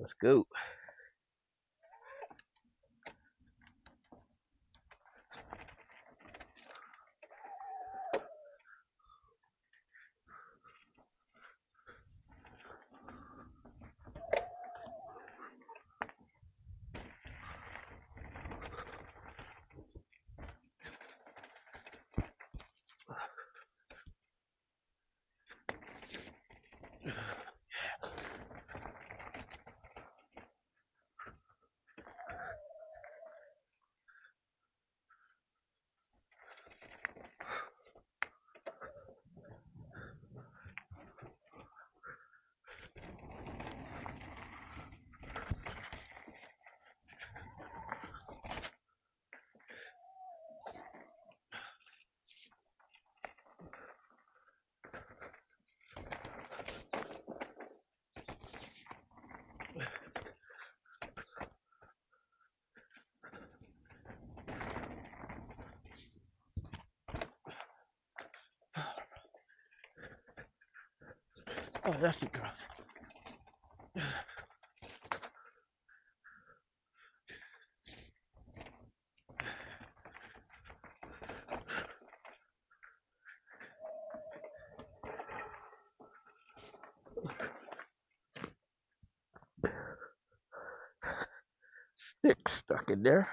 Let's go. Oh, that's the drunk. Stick stuck in there.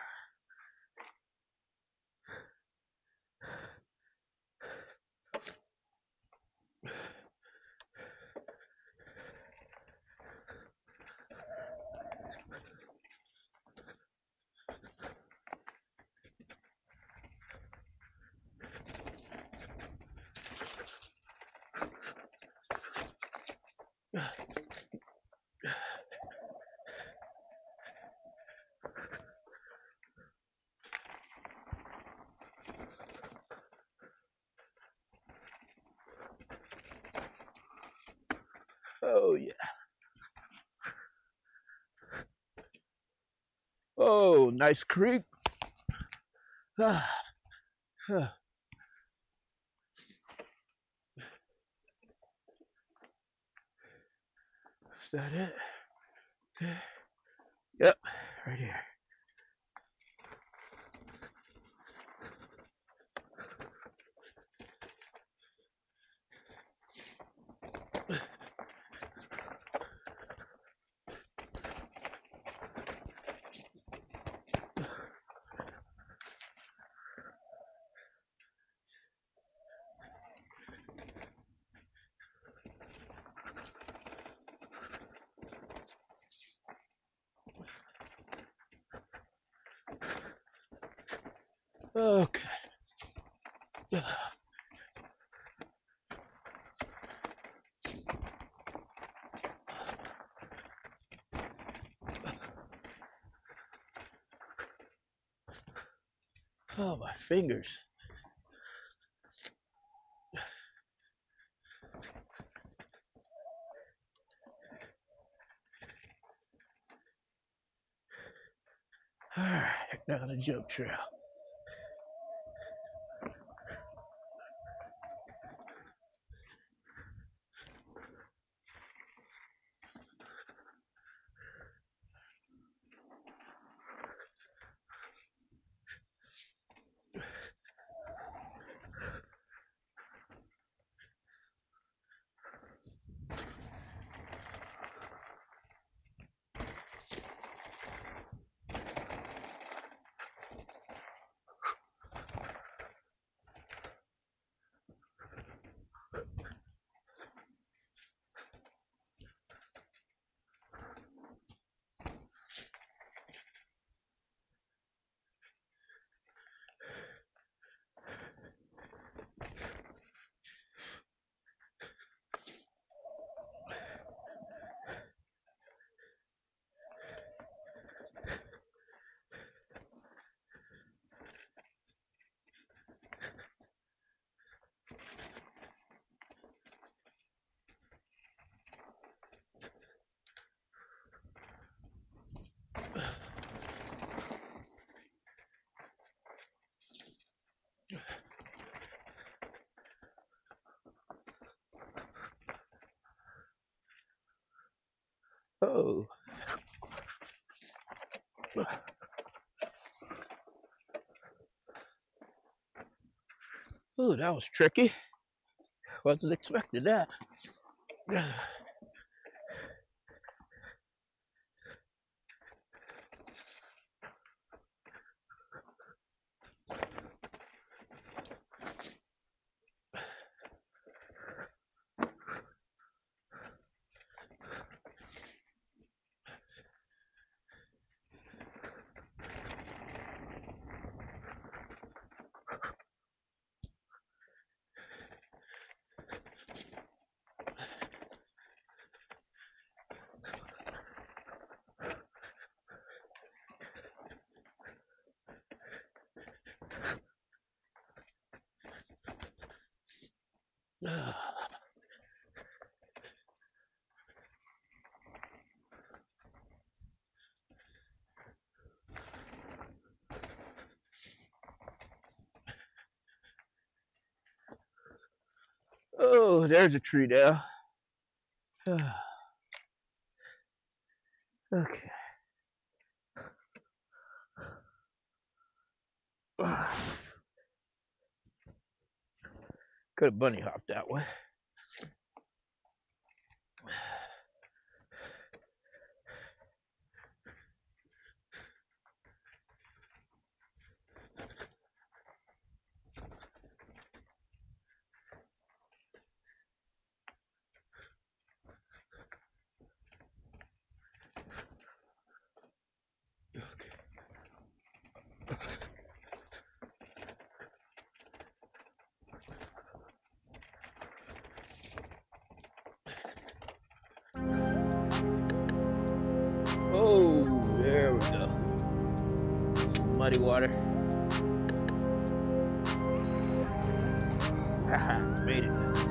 Oh yeah. Oh, nice creek. Ah, ah. That it? Yep, right here. Okay. Oh, my fingers. All right, down the joke trail. Oh. Oh, that was tricky. Wasn't expecting that. Oh, there's a tree now. okay. Could have bunny hopped that way. Muddy water. Haha, made it.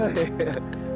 Yeah.